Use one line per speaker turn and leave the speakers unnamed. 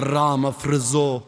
rama frisou